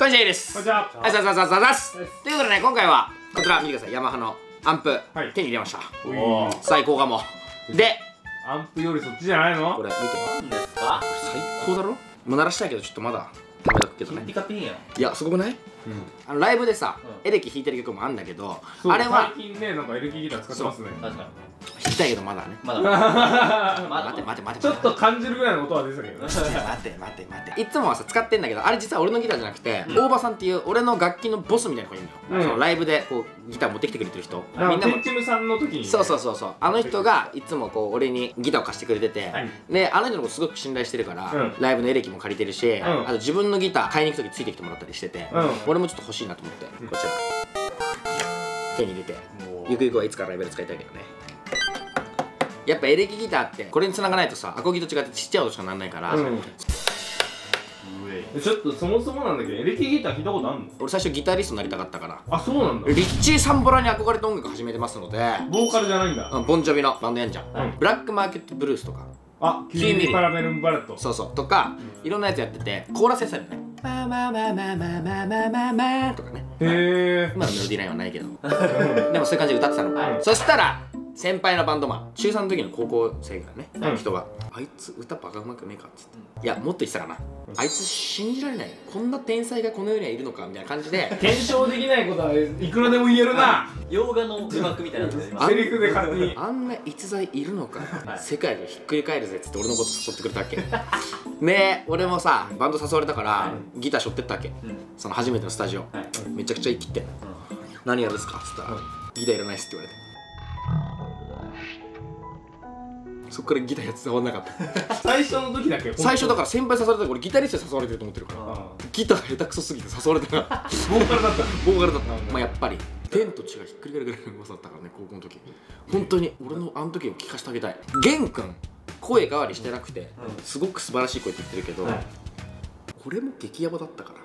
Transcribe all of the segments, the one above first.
こんにちはです。こんにちは。はいさあさあさあさあさあはいということでね今回はこちら見てくださいヤマハのアンプ、はい手に入れました最高かもでアンプよりそっちじゃないのこれ見て何ですか最高だろもう鳴らしたいけどちょっとまだ食べとくけどねピカピンやんいやすごくないあのライブでさ、うエレキ弾いてる曲もあんだけどあれは最近ねなんかエレキギター使ってますね。確かに弾きたいけどまだね。まだまだま待てだ待て待て。ちょっと感じるぐらいの音は出てたけどね。待て待て待て。いつもはさ使ってんだけどあれ実は俺のギターじゃなくて、大場さんっていう俺の楽器のボスみたいな子いるのよ、うん。そのライブでこうギター持ってきてくれてる人。みんなも。チムさんの時にそうそうそうそう。あの人がいつもこう俺にギターを貸してくれてて、はい。であの人のことすごく信頼してるから、うん。ライブのエレキも借りてるし、ん。あと自分のギター買いに行く時ついてきてもらったりしてて、うん俺もちょっと欲しいなと思って、こちら。手に入れて。ゆくゆくはいつかライブで使いたいけどね。やっぱエレキギターってこれに繋がないとさアコギと違ってちっちゃい音しかなんないから、うん。ちょっとそもそもなんだけどエレキギター聞いたことあんの？俺最初ギタリストになりたかったから。あそうなんだ。リッチー・サンボラに憧れて音楽始めてますので、ボーカルじゃないんだ。うんボンジョビのバンドやんじゃん、うん。ブラックマーケットブルースとか。あキュウリパラメルンバレット。そうそう。とか、いろんなやつやっててコーラスやってたよね「まあまあまあまあまあまあまあまあまあ」とかねへえまあメロディーラインはないけどでもそういう感じで歌ってたの、はいそしたら先輩のバンドマン中3の時の高校生がね、うん。人が「あいつ歌バカうまくねえか」っつって「いやもっと言ってたかな、あいつ信じられない。こんな天才がこの世にはいるのか」みたいな感じで。検証できないことはいくらでも言えるな。洋画の字幕みたいになセリフで勝手に。あんな逸材いるのか、はい。世界がひっくり返るぜっつって俺のこと誘ってくれたわけ。ねえ俺もさバンド誘われたから、ギター背負ってったわけ、うん。その初めてのスタジオ、はい。めちゃくちゃ生きて。何やるんですかっつったら、ギターいらないっすって言われてそっからギターやって触んなかった。最初の時だけ。最初だから先輩誘われた俺ギタリストに誘われてると思ってるから。あギター下手くそすぎて誘われたから ボーカルだった。のボーカルだった、うんまあやっぱり天と地がひっくり返るぐらいのうまさだったからね高校の時。本当に俺のあの時を聞かせてあげたい。玄君声変わりしてなくて、すごく素晴らしい声って言ってるけど、はい。これも激ヤバだったから。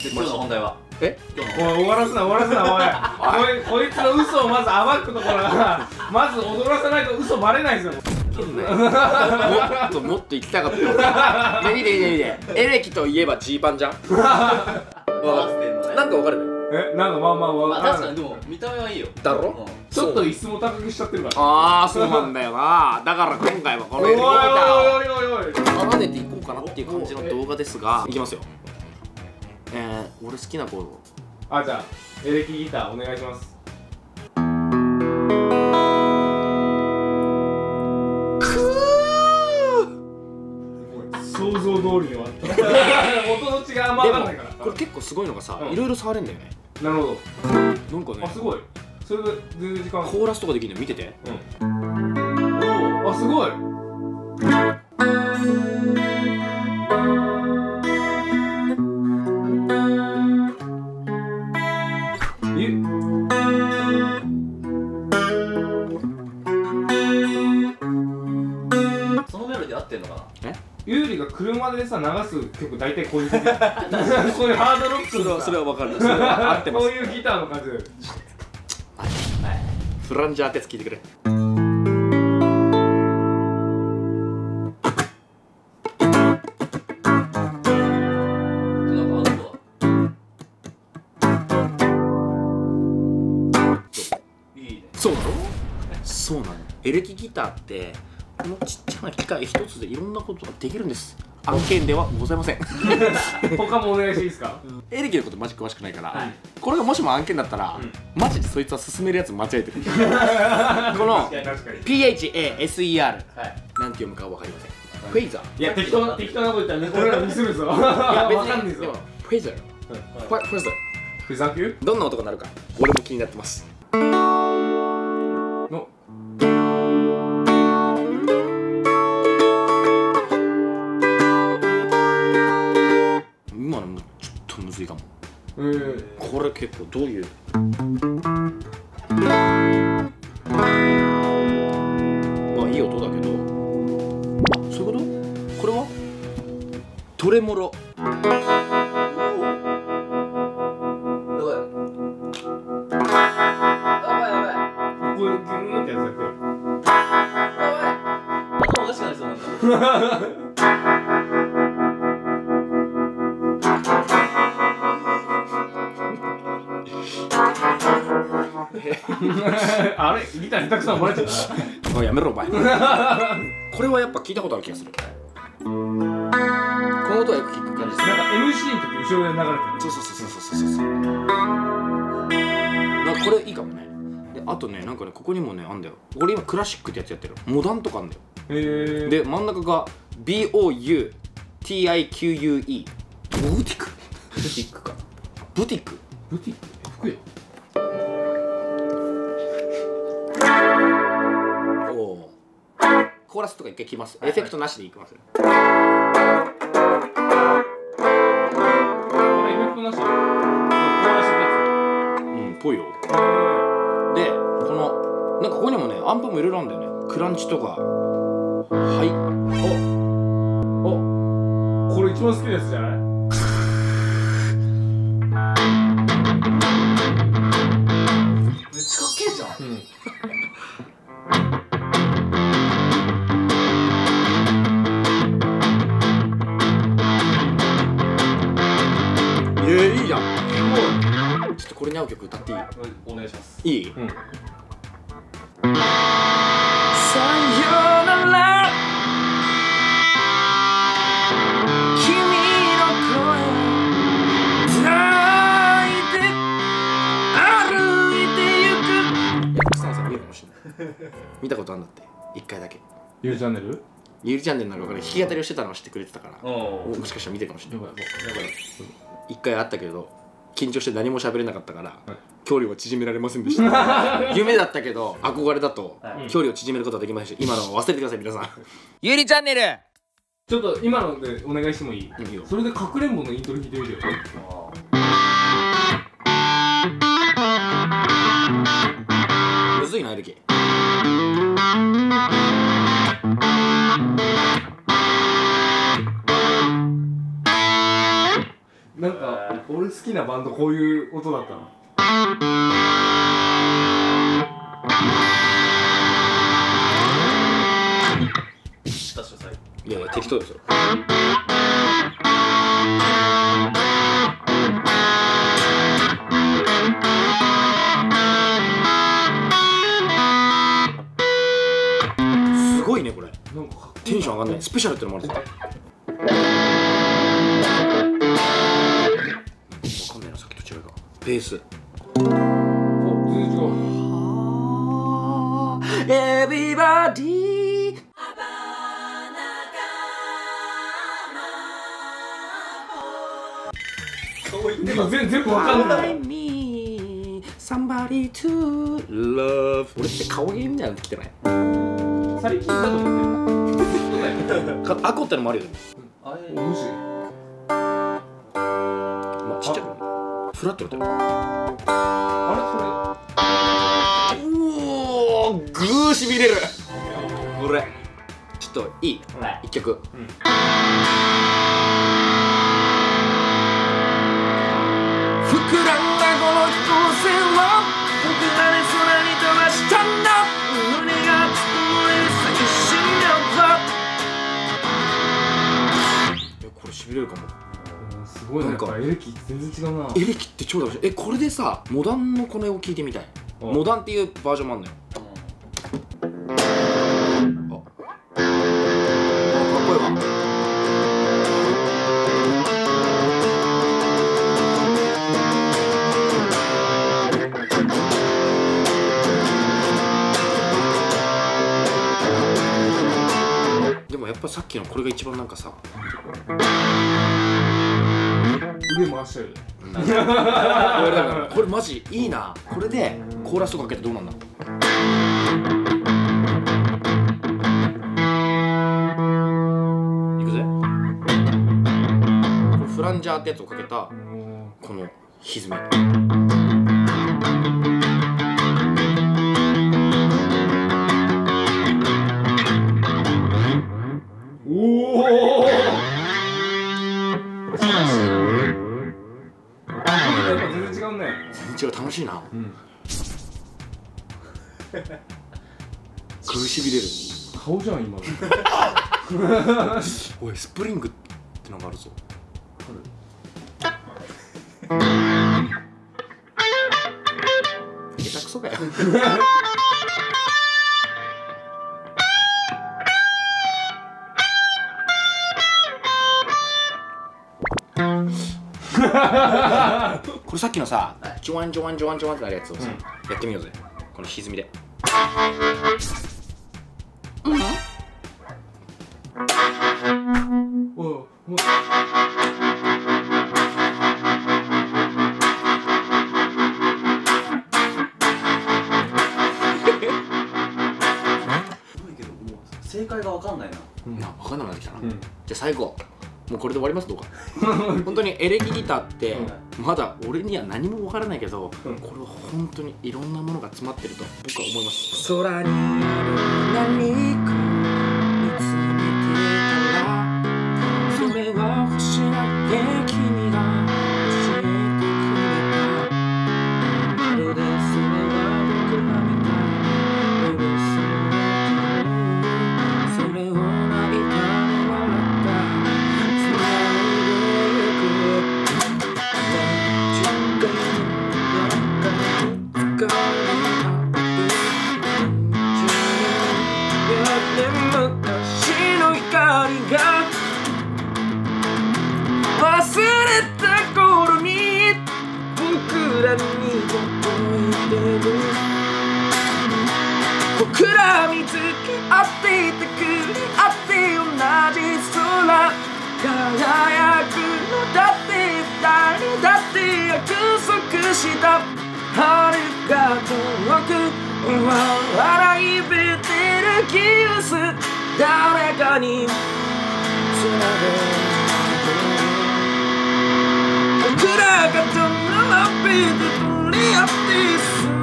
で今日の本題は？え？今日のおい終わらすな終わらすなおい。こいこいつの嘘をまず暴くところがまず踊らせないと嘘バレないですよもっともっと行きたかったよ。ね 見て見て見て。エレキといえばジーパンじゃん。わ合わせてんのね。なんかわかるえなんかまあまあわまあか確かにでも見た目はいいよ。だろ？うん。ちょっと椅子も高くしちゃってるから。ああそうなんだよな。だから今回はこのエレキギターをおいおいおいおい。奏でていこうかなっていう感じの動画ですがいきますよ。えー、俺好きなコード。あじゃあエレキギターお願いします想像通りに終わった。音の違いあんま分かんないから。これ結構すごいのがさ、うん。いろいろ触れんだよね。なるほど。なんかねあすごい。それで全然時間。コーラスとかできるの見てて。うん。あすごいでさ流す曲大体こういう曲。こういうハードロックそれはそれはは分かる。それは合ってます。こういうギターの感じではいフランジャーってやつ聞いてくれ。そうなの？そうなの。エレキギターってこのちっちゃな機械一つでいろんなことができるんです案件ではございません。他もお願いしていいですか？エレキのことマジ詳しくないから、はい。これがもしも案件だったら、うん。マジでそいつは進めるやつ間違えてる。この PHASER はい。なんて読むか分かりません。フェイザーいや適当な適当なこと言ったらね俺らミスるぞ。いいや別わかんねえぞ。フェイザーファフェイザーふざけ？るどんな音が鳴るか俺も気になってますれ結構どういう？まあいい音だけど。あそういうこと？これは？トレモロ。やばいやばい。やばい。こう あれ？ギター下手くそなのバレちゃった。やめろお前。これはやっぱ聞いたことある気がする。この音はよく聞く感じです。なんか MC の時後ろで流れてる。そうそうそうそうそうそうそう。なんかこれいいかもね。であとねなんかねここにもねあんだよ。俺今クラシックってやつやってる。モダンとかあんだよ。へえで真ん中が BOUTIQUE ボブティック。ブティックか。ブティック。ブティック？服屋？ラスとか一回聞きます。エフェクトなしでいきますこれエフェクトなし。コーラスってうんぽいよ。やでこのなんかここにもねアンプもいろいろあるんだよね。クランチとか。はい。つお。これ一番好きなやつじゃない？に合う曲歌っていい？お願いします。いい？うん。さよなら君の声抱いて歩いてゆくいや草野さん見るかもしれない見たことあるんだって一回だけゆうチャンネルゆりチャンネルなんかこれ弾き語りをしてたのを知ってくれてたからもしかしたら見てるかもしれないやばいやばい一回あったけど緊張して何も喋れなかったから、い。距離を縮められませんでした。夢だったけど憧れだと、はい。距離を縮めることはできません。し今のは忘れてください皆さん。ゆりチャンネル。ちょっと今のでお願いしてもいい？いいよ。それでかくれんぼのイントロ弾いてみてよ俺好きなバンドこういう音だったの。いいやいや適当ですよすごいねこれ。テンション上がんない。スペシャルってのもあるぞ。わかんベース。お全然部わかんない somebody to love. 俺って顔芸みたいになってない？最近だと思ってか アコってのもあるよね。あれフラットだよ。あおおグーしびれる。これ。ちょっといい？はい。一曲、うん。膨らんだこの飛行船を僕らで空に飛ばしたんだ。胸がつく燃える先死んだえこれしびれるかもごいね。なんかエレキ全然違うな。エレキって超楽しいえこれでさモダンのこれを聞いてみたい。うん。モダンっていうバージョンもあんのよ。ああかっこいいわでもやっぱさっきのこれが一番なんかさ腕回したよね。これだからこれマジいいな。これでコーラスとかけてどうなんだろう。いくぜ。これフランジャーってやつをかけたうんこの歪み違う楽しいな。うん。苦しびれる。顔じゃん今の。おいスプリングってのがあるぞ。下手くそソかよ。これさっきのさ、ジョワンジョワンジョワンジョワンってなるやつをさ、やってみようぜ。この歪みで。おうもうすごいけどもう正解がわかん。ないなな分かん。なくなってきたな、うん。じゃあ最後もうこれで終わります？どうか。本当にエレキギターってまだ俺には何も分からないけど、うん。これは本当にいろんなものが詰まってると僕は思います。空にある僕ら見つけ合っていてくれ合って同じ空輝くのだって二人だって約束した遥か遠く笑いべてるキス誰かにつなげ僕らがどんな並べて取り合って進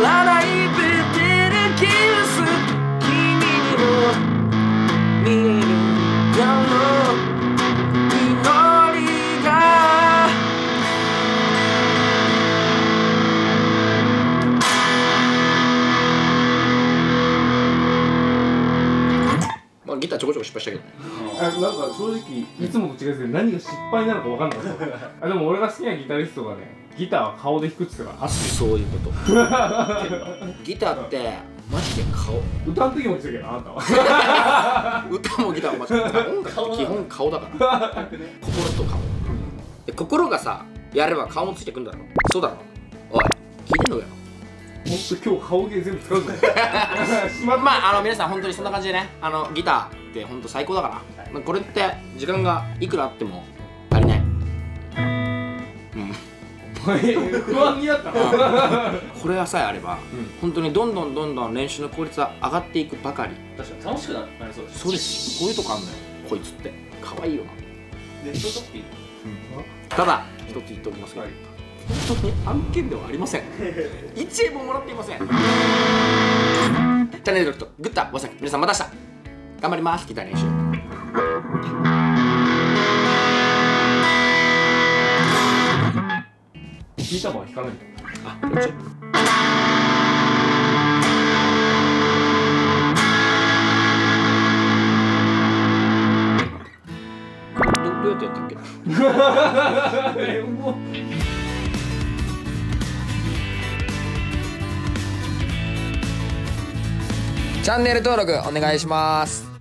らないベテルキス君にも見えるだろう祈りが。まあギターちょこちょこ失敗したけど。ねあなんか正直いつもと違うけど何が失敗なのか分かんなかった。あでも俺が好きなギタリストがねギターは顔で弾くって言ってたからそういうこと。ギターってマジで顔。歌の時も言ってたけどあなたは。歌もギターもマジで音楽って基本顔だから。心と顔。で心がさやれば顔もついてくんだろ。そうだろ。おい聞いてんのかよ。ほんと今日顔芸全部使うぞ。しまっまああの皆さん本当にそんな感じでねあのギターって本当最高だから、まあ、これって時間がいくらあっても不安になった。これがさえあれば、うん。本当にどんどんどんどん練習の効率は上がっていくばかり。確かに楽しくなりそうですそうです。こういうとこあんのよ。こいつって。可愛いよな。ネットショッピングただ一つ言っておきますけど、はい。本当に案件ではありません。1円ももらっていません。チャンネル登録とグッドボタン皆さんまた明日。頑張ります。ギター練習ギターは弾かないんだ。あこっちどどうやってやったっけ？えもうチャンネル登録お願いします。